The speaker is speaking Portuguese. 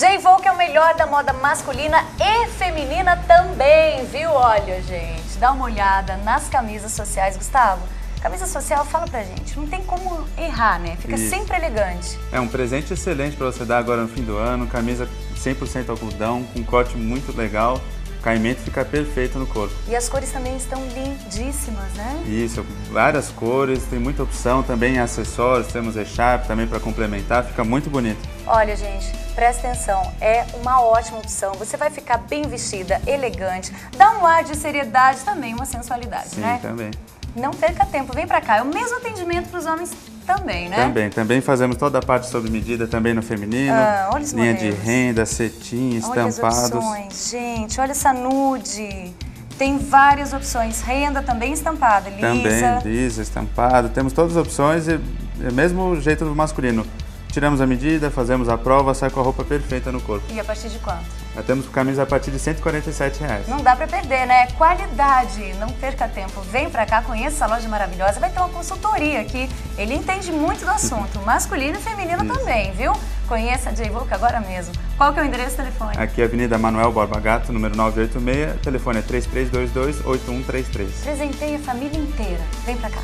J-Volk é o melhor da moda masculina e feminina também, viu? Olha, gente, dá uma olhada nas camisas sociais, Gustavo. Camisa social, fala pra gente, não tem como errar, né? Fica Isso. sempre elegante. É um presente excelente para você dar agora no fim do ano, camisa 100% algodão, com corte muito legal, o caimento fica perfeito no corpo. E as cores também estão lindíssimas, né? Isso, várias cores, tem muita opção também acessórios, temos echarpe também para complementar, fica muito bonito. Olha, gente, presta atenção, é uma ótima opção. Você vai ficar bem vestida, elegante, dá um ar de seriedade também, uma sensualidade, Sim, né? também. Não perca tempo, vem pra cá. É o mesmo atendimento para os homens também, né? Também, também fazemos toda a parte sob medida também no feminino. Ah, olha os linha modelos. de renda, cetim, Olha as estampados. opções, gente, olha essa nude. Tem várias opções. Renda também estampada, lisa. Também, lisa, estampado. Temos todas as opções e é mesmo jeito do masculino. Tiramos a medida, fazemos a prova, sai com a roupa perfeita no corpo. E a partir de quanto? Já temos camisa a partir de 147 reais. Não dá pra perder, né? Qualidade, não perca tempo. Vem pra cá, conheça essa loja maravilhosa. Vai ter uma consultoria aqui. Ele entende muito do assunto, masculino e feminino também, viu? Conheça a J-Volk agora mesmo. Qual que é o endereço e telefone? Aqui é Avenida Manuel Borba Gato, número 986, telefone é 3322-8133. Presentei a família inteira. Vem pra cá.